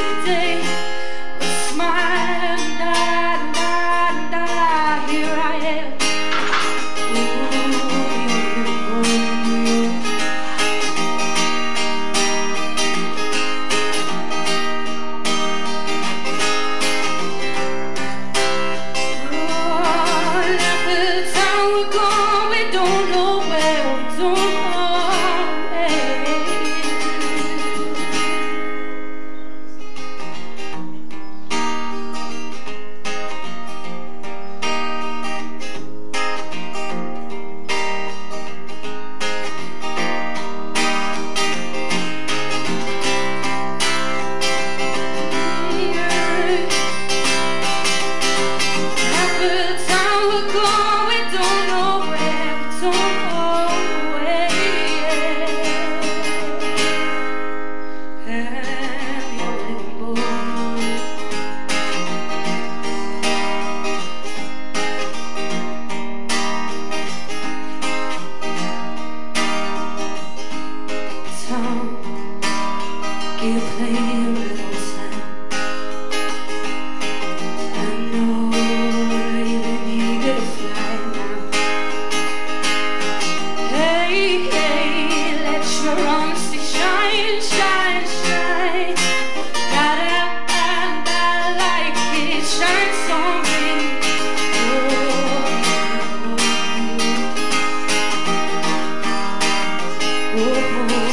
today. Oh,